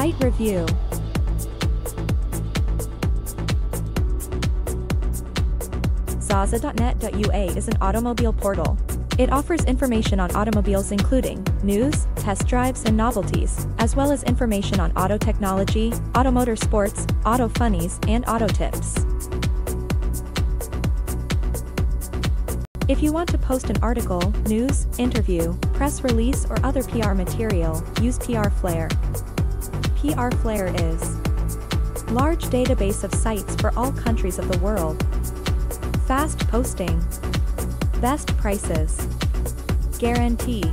Site review. Zaza.net.ua is an automobile portal. It offers information on automobiles including news, test drives and novelties, as well as information on auto technology, automotor sports, auto funnies, and auto tips. If you want to post an article, news, interview, press release or other PR material, use PR Flare. PR Flare is large database of sites for all countries of the world. Fast posting. Best prices. Guarantee.